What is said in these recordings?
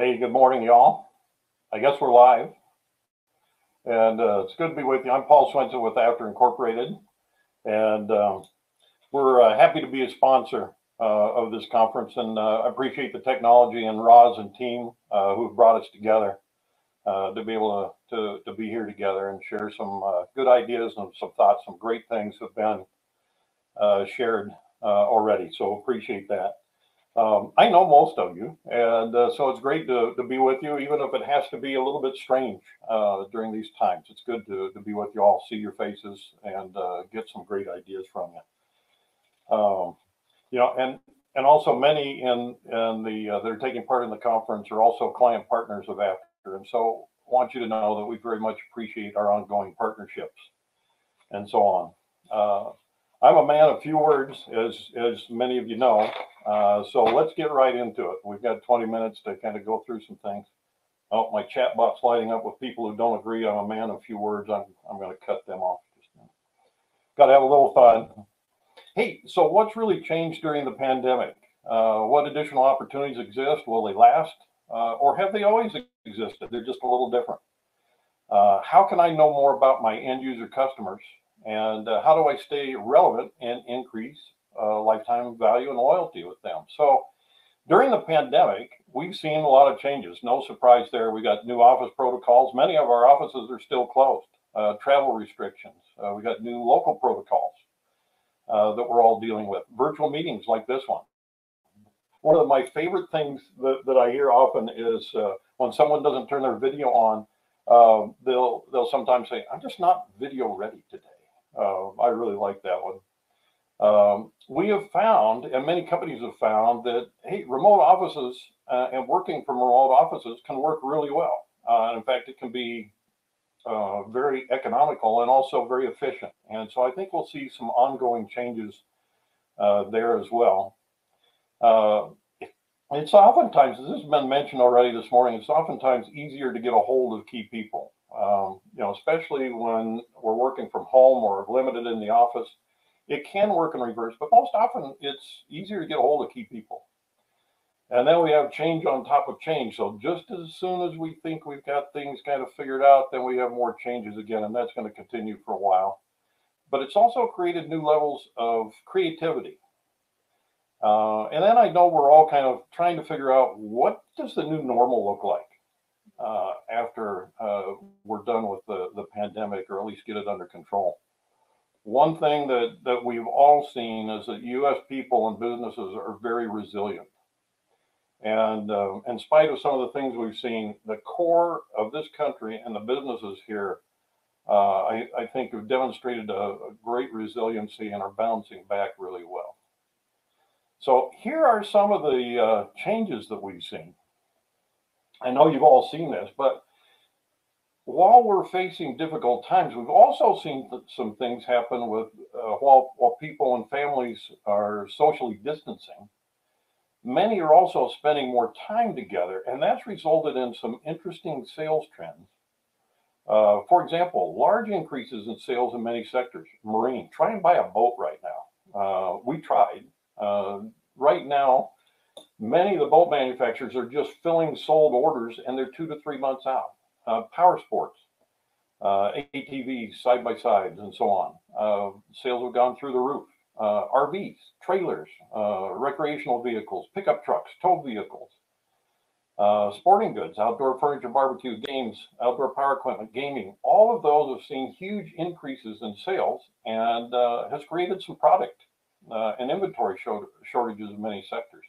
Hey, good morning, y'all. I guess we're live. And uh, it's good to be with you. I'm Paul Swenson with After Incorporated. And uh, we're uh, happy to be a sponsor uh, of this conference. And uh, appreciate the technology and Roz and team uh, who've brought us together to be able to, to, to, be here together and share some good ideas and some thoughts. Some great things have been shared already. So appreciate that. Um, I know most of you, and uh, so it's great to, to be with you, even if it has to be a little bit strange uh, during these times. It's good to, to be with you all, see your faces, and uh, get some great ideas from you. Um, you know, and and also many in in the uh, that are taking part in the conference are also client partners of After, and so I want you to know that we very much appreciate our ongoing partnerships and so on. Uh, I'm a man of few words, as as many of you know. Uh, so let's get right into it. We've got 20 minutes to kind of go through some things. Oh, my chat box lighting up with people who don't agree. I'm a man of few words. I'm, I'm going to cut them off. Just Got to have a little fun. Hey, so what's really changed during the pandemic? Uh, what additional opportunities exist? Will they last? Uh, or have they always existed? They're just a little different. Uh, how can I know more about my end user customers? And uh, how do I stay relevant and increase uh, lifetime value and loyalty with them. So during the pandemic, we've seen a lot of changes. No surprise there. We got new office protocols. Many of our offices are still closed. Uh, travel restrictions. Uh, we got new local protocols uh, that we're all dealing with. Virtual meetings like this one. One of my favorite things that, that I hear often is uh, when someone doesn't turn their video on, uh, they'll they'll sometimes say, "I'm just not video ready today." I really like that one. Um, we have found, and many companies have found, that hey, remote offices uh, and working from remote offices can work really well. Uh, in fact, it can be uh, very economical and also very efficient. And so I think we'll see some ongoing changes uh, there as well. Uh, it's oftentimes, this has been mentioned already this morning, it's oftentimes easier to get a hold of key people. Um, you know, especially when we're working from home or limited in the office. It can work in reverse, but most often it's easier to get a hold of key people. And then we have change on top of change. So just as soon as we think we've got things kind of figured out, then we have more changes again, and that's going to continue for a while. But it's also created new levels of creativity. Uh, and then I know we're all kind of trying to figure out what does the new normal look like uh, after uh, we're done with the, the pandemic, or at least get it under control one thing that, that we've all seen is that U.S. people and businesses are very resilient. And uh, in spite of some of the things we've seen, the core of this country and the businesses here, uh, I, I, think have demonstrated a, a, great resiliency and are bouncing back really well. So here are some of the uh, changes that we've seen. I know you've all seen this, but while we're facing difficult times, we've also seen some things happen with uh, while while people and families are socially distancing. Many are also spending more time together, and that's resulted in some interesting sales trends. Uh, for example, large increases in sales in many sectors. Marine, try and buy a boat right now. Uh, we tried. Uh, right now, many of the boat manufacturers are just filling sold orders, and they're two to three months out uh, power sports, uh, ATVs, side by sides, and so on. Uh, sales have gone through the roof. Uh, RVs, trailers, uh, recreational vehicles, pickup trucks, tow vehicles, uh, sporting goods, outdoor furniture, barbecue, games, outdoor power equipment, gaming. All of those have seen huge increases in sales and has created some product and inventory shortages in many sectors.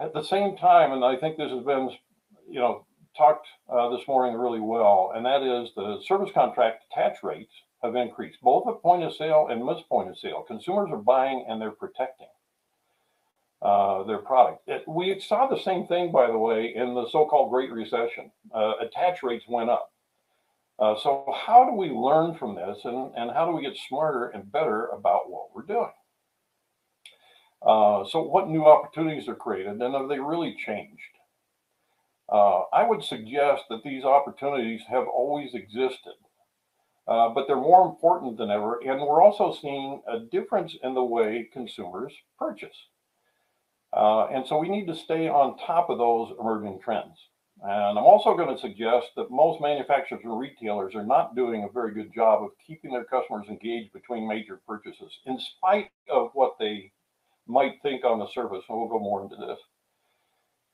At the same time, and I think this has been, you know, talked uh, this morning really well, and that is the service contract attach rates have increased, both at point of sale and miss point of sale. Consumers are buying and they're protecting uh, their product. It, we saw the same thing, by the way, in the so-called Great Recession. Uh, attach rates went up. Uh, so how do we learn from this, and, and how do we get smarter and better about what we're doing? Uh, so what new opportunities are created, and have they really changed? Uh, I would suggest that these opportunities have always existed, uh, but they're more important than ever. And we're also seeing a difference in the way consumers purchase. Uh, and so we need to stay on top of those emerging trends. And I'm also going to suggest that most manufacturers and retailers are not doing a very good job of keeping their customers engaged between major purchases, in spite of what they might think on the surface. And we'll go more into this.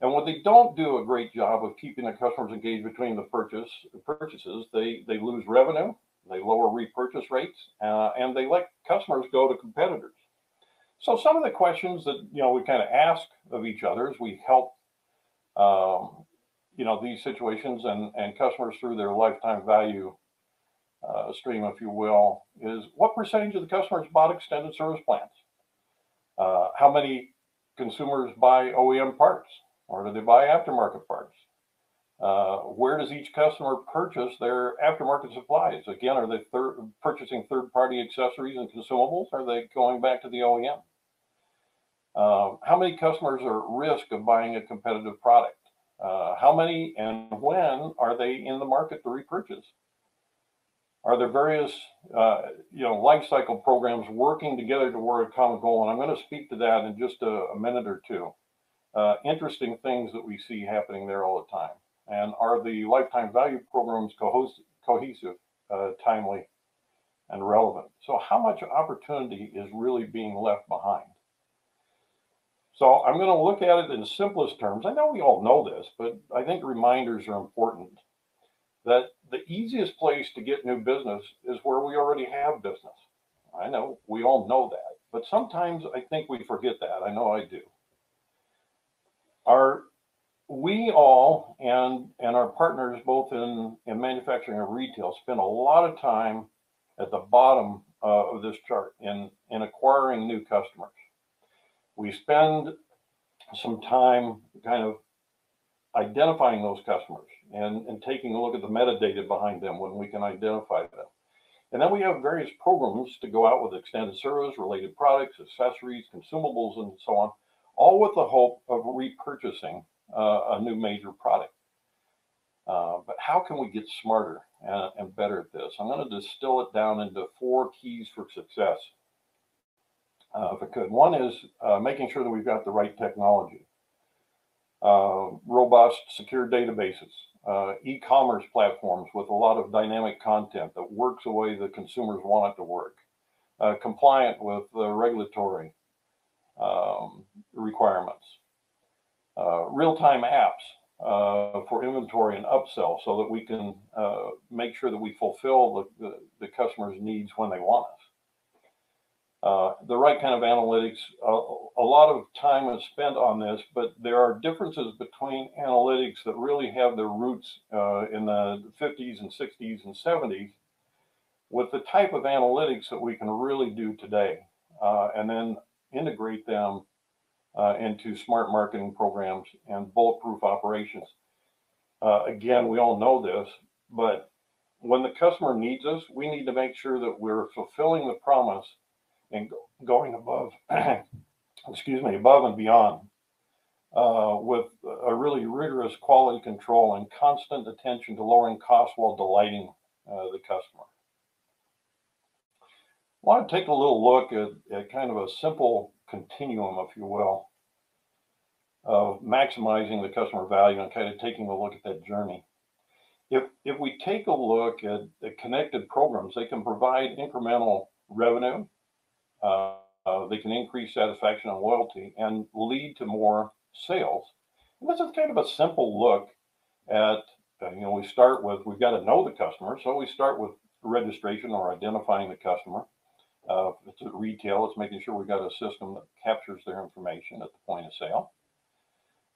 And when they don't do a great job of keeping the customers engaged between the purchase purchases, they they lose revenue, they lower repurchase rates, uh, and they let customers go to competitors. So some of the questions that you know we kind of ask of each other as we help um, you know these situations and and customers through their lifetime value uh, stream, if you will, is what percentage of the customers bought extended service plans? Uh, how many consumers buy OEM parts? Or do they buy aftermarket parts? Uh, where does each customer purchase their aftermarket supplies? Again, are they third, purchasing third-party accessories and consumables? Are they going back to the OEM? Uh, how many customers are at risk of buying a competitive product? Uh, how many and when are they in the market to repurchase? Are there various, uh, you know, life cycle programs working together toward a common goal? And I'm going to speak to that in just a, a minute or two uh, interesting things that we see happening there all the time. And are the lifetime value programs cohesive, uh, timely, and relevant? So, how much opportunity is really being left behind? So, I'm going to look at it in simplest terms. I know we all know this, but I think reminders are important that the easiest place to get new business is where we already have business. I know we all know that, but sometimes I think we forget that. I know I do we all and and our partners both in in manufacturing and retail spend a lot of time at the bottom uh, of this chart in in acquiring new customers we spend some time kind of identifying those customers and, and taking a look at the metadata behind them when we can identify them. And then we have various programs to go out with extended service, related products, accessories, consumables, and so on all with the hope of repurchasing uh, a new major product. Uh, but how can we get smarter and, and, better at this? I'm going to distill it down into four keys for success. Uh, if I could, one is uh, making sure that we've got the right technology, uh, robust, secure databases, uh, e-commerce platforms with a lot of dynamic content that works the way the consumers want it to work, compliant with the regulatory um, requirements. Uh, real-time apps uh, for inventory and upsell so that we can uh, make sure that we fulfill the, the, the, customer's needs when they want us. Uh, the right kind of analytics, a lot of time is spent on this, but there are differences between analytics that really have their roots uh, in the 50s and 60s and 70s with the type of analytics that we can really do today. And then integrate them uh, into smart marketing programs and bulletproof operations. Uh, again, we all know this, but when the customer needs us, we need to make sure that we're fulfilling the promise and going above, excuse me, above and beyond uh, with a really rigorous quality control and constant attention to lowering costs while delighting uh, the customer. I want to take a little look at, at kind of a simple continuum, if you will, of maximizing the customer value and kind of taking a look at that journey. If, if we take a look at the connected programs, they can provide incremental revenue, uh, uh, they can increase satisfaction and loyalty and lead to more sales. And this is kind of a simple look at, uh, you know, we start with, we've got to know the customer. So we start with registration or identifying the customer. Uh, if it's at retail, it's making sure we've got a system that captures their information at the point of sale.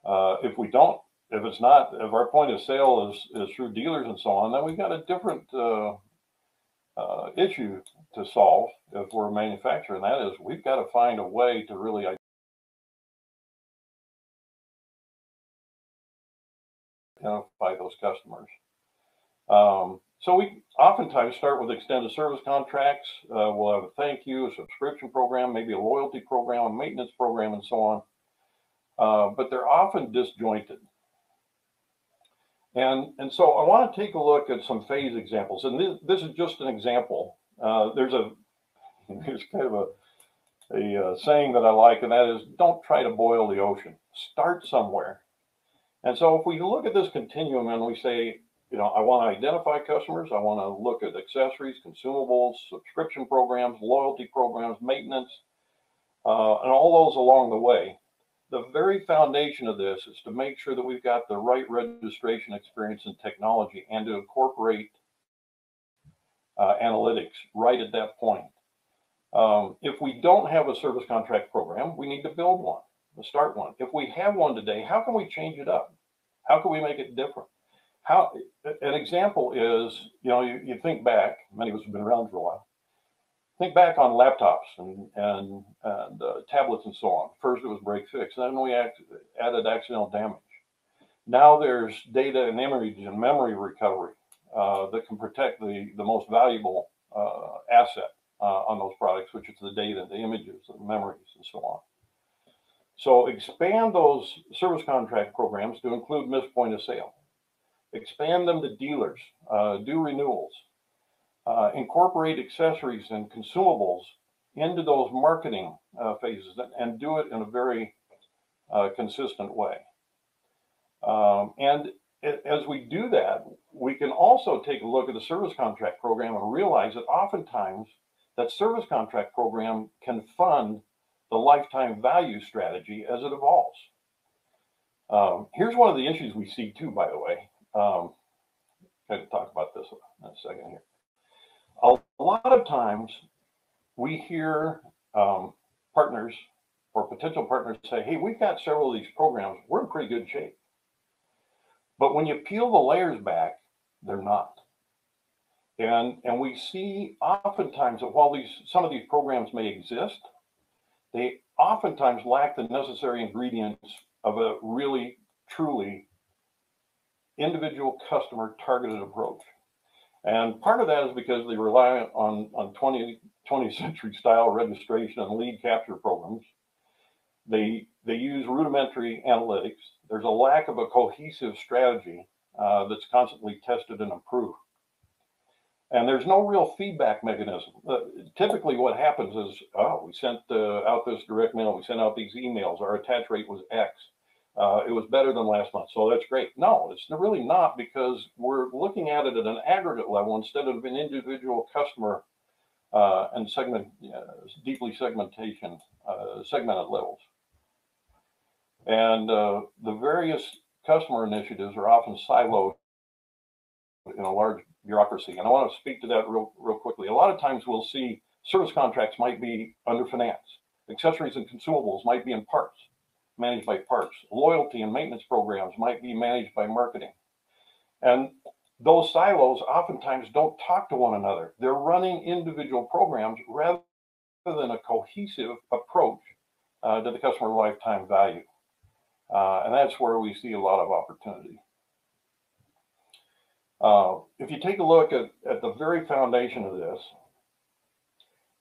Uh, if we don't, if it's not, if our point of sale is, is through dealers and so on, then we've got a different uh, uh issue to solve if we're a manufacturer, and that is we've got to find a way to really identify those customers. Um, so we oftentimes start with extended service contracts. Uh, we'll have a thank you, a subscription program, maybe a loyalty program, a maintenance program, and so on. Uh, but they're often disjointed. And, and so I want to take a look at some phase examples. And this, this is just an example. Uh, there's a there's kind of a a uh, saying that I like, and that is don't try to boil the ocean. Start somewhere. And so if we look at this continuum and we say, you know, I want to identify customers, I want to look at accessories, consumables, subscription programs, loyalty programs, maintenance, uh, and all those along the way. The very foundation of this is to make sure that we've got the right registration experience and technology and to incorporate uh, analytics right at that point. Um, if we don't have a service contract program, we need to build one, to start one. If we have one today, how can we change it up? How can we make it different? How an example is, you know, you, you think back, many of us have been around for a while. Think back on laptops and and, and uh, tablets and so on. First it was break fix, then we act, added accidental damage. Now there's data and image and memory recovery uh, that can protect the the most valuable uh, asset uh, on those products, which is the data, the images, the memories, and so on. So expand those service contract programs to include missed point of sale. Expand them to dealers, uh, do renewals, uh, incorporate accessories and consumables into those marketing uh, phases and do it in a very uh, consistent way. Um, and as we do that, we can also take a look at the service contract program and realize that oftentimes that service contract program can fund the lifetime value strategy as it evolves. Um, here's one of the issues we see too, by the way. Um, going to talk about this in a second here. A lot of times we hear um, partners or potential partners say, hey, we've got several of these programs. We're in pretty good shape. But when you peel the layers back, they're not. And, and we see oftentimes that while these some of these programs may exist, they oftentimes lack the necessary ingredients of a really, truly individual customer targeted approach. And part of that is because they rely on, on 20, 20th century style registration and lead capture programs. They, they use rudimentary analytics. There's a lack of a cohesive strategy uh, that's constantly tested and improved. And there's no real feedback mechanism. Uh, typically, what happens is, oh, we sent uh, out this direct mail, we sent out these emails, our attach rate was X. Uh, it was better than last month, so that's great. No, it's really not because we're looking at it at an aggregate level instead of an individual customer uh, and segment, deeply segmentation, uh, segmented levels. And uh, the various customer initiatives are often siloed in a large bureaucracy. And I want to speak to that real, real quickly. A lot of times we'll see service contracts might be under finance, accessories and consumables might be in parts, managed by parks. loyalty and maintenance programs might be managed by marketing. And those silos oftentimes don't talk to one another. They're running individual programs rather than a cohesive approach uh, to the customer lifetime value. Uh, and that's where we see a lot of opportunity. Uh, if you take a look at, at the very foundation of this,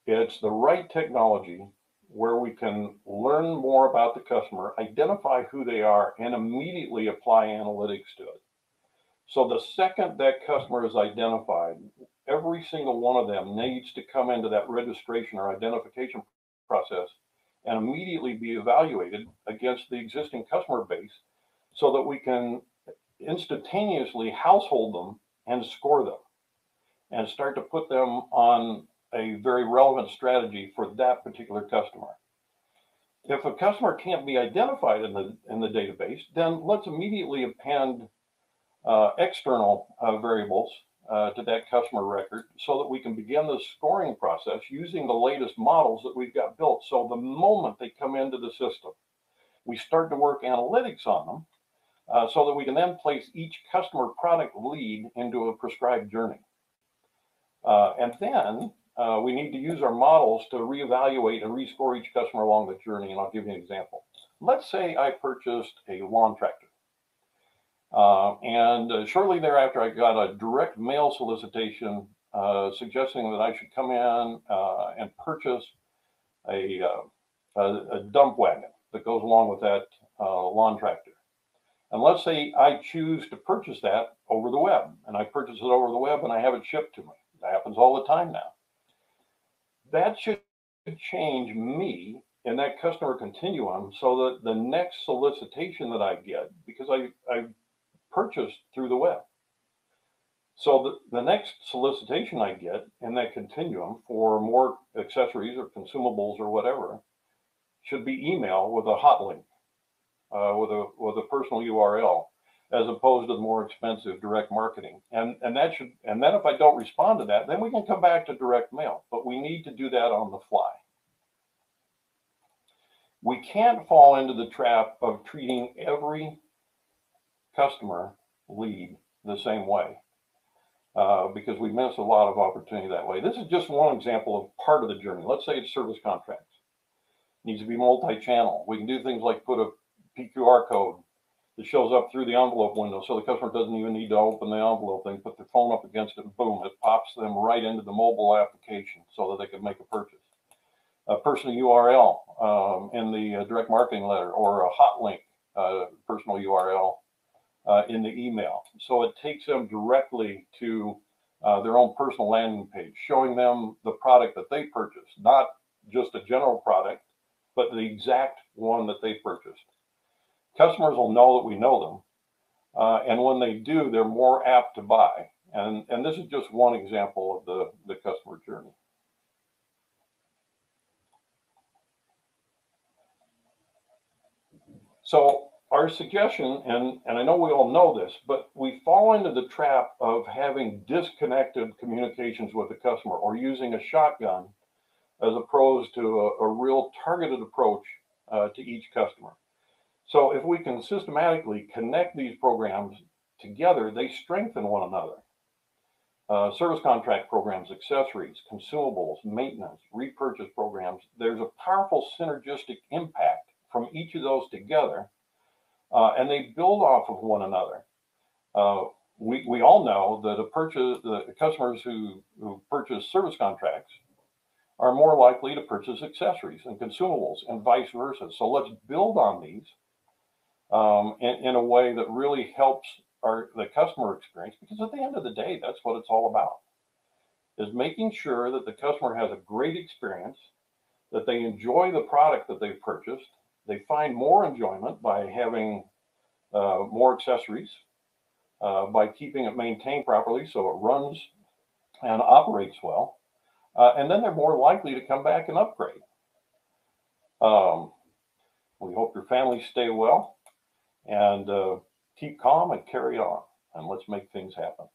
it's the right technology where we can learn more about the customer, identify who they are, and immediately apply analytics to it. So the second that customer is identified, every single one of them needs to come into that registration or identification process and immediately be evaluated against the existing customer base so that we can instantaneously household them and score them and start to put them on a very relevant strategy for that particular customer. If a customer can't be identified in the in the database, then let's immediately append uh, external uh, variables uh, to that customer record so that we can begin the scoring process using the latest models that we've got built. So the moment they come into the system, we start to work analytics on them uh, so that we can then place each customer product lead into a prescribed journey. Uh, and then uh, we need to use our models to reevaluate and rescore each customer along the journey. And I'll give you an example. Let's say I purchased a lawn tractor. Uh, and uh, shortly thereafter, I got a direct mail solicitation uh, suggesting that I should come in and purchase a, a, a, dump wagon that goes along with that lawn tractor. And let's say I choose to purchase that over the web and I purchase it over the web and I have it shipped to me. That happens all the time now. That should change me in that customer continuum so that the next solicitation that I get, because I, I purchased through the web. So the, the next solicitation I get in that continuum for more accessories or consumables or whatever should be email with a hot link, uh, with a with a personal URL, as opposed to the more expensive direct marketing. And and that should and then if I don't respond to that, then we can come back to direct mail. But we need to do that on the fly. We can't fall into the trap of treating every customer lead the same way uh, because we miss a lot of opportunity that way. This is just one example of part of the journey. Let's say it's service contracts. It needs to be multi-channel. We can do things like put a PQR code that shows up through the envelope window so the customer doesn't even need to open the envelope. They can put their phone up against it and boom, it pops them right into the mobile application so that they can make a purchase. A personal URL um, in the uh, direct marketing letter or a hot link uh, personal URL uh, in the email. So it takes them directly to uh, their own personal landing page, showing them the product that they purchased, not just a general product, but the exact one that they purchased. Customers will know that we know them. Uh, and when they do, they're more apt to buy. And, and this is just one example of the, the customer journey. So our suggestion, and, and I know we all know this, but we fall into the trap of having disconnected communications with the customer or using a shotgun as opposed to a, a real targeted approach uh, to each customer. So if we can systematically connect these programs together, they strengthen one another. Uh, service contract programs, accessories, consumables, maintenance, repurchase programs, there's a powerful synergistic impact from each of those together uh, and they build off of one another. Uh, we, we all know that a purchase, the customers who, who purchase service contracts are more likely to purchase accessories and consumables and vice versa. So let's build on these um, in, in a way that really helps our the customer experience because at the end of the day, that's what it's all about is making sure that the customer has a great experience, that they enjoy the product that they've purchased, they find more enjoyment by having uh, more accessories, uh, by keeping it maintained properly so it runs and operates well. Uh, and then they're more likely to come back and upgrade. Um, we hope your families stay well and uh, keep calm and carry on. And let's make things happen.